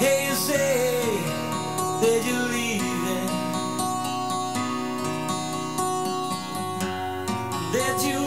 Hey, you say that you're leaving, that you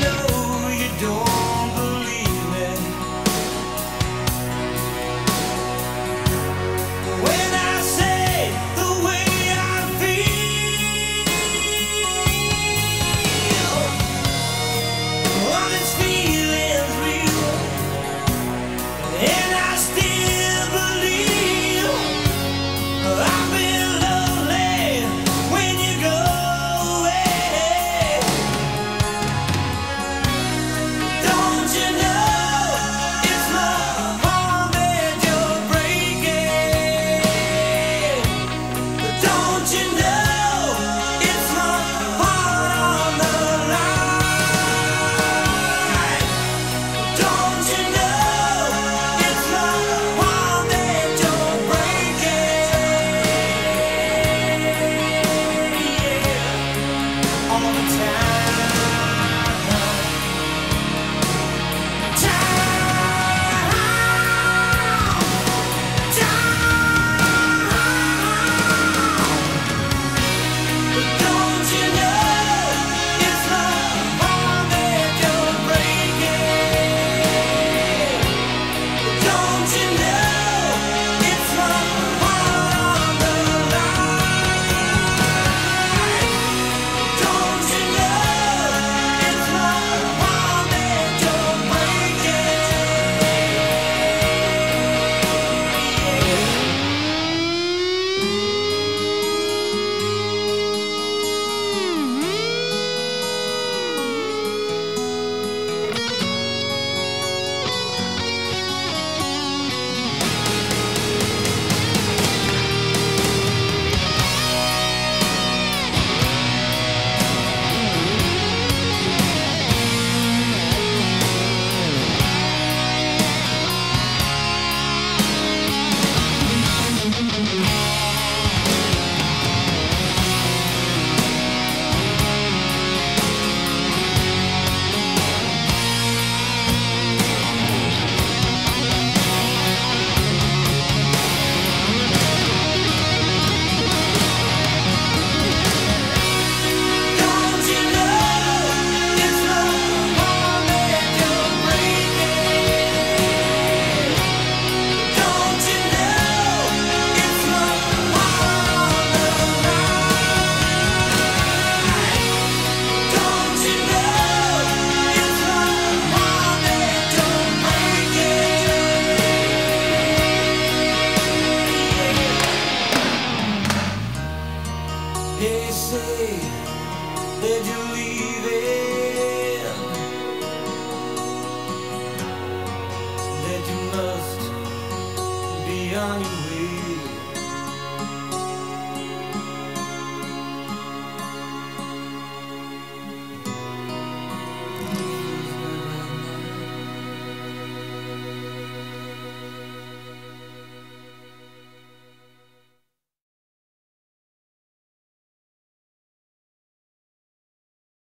know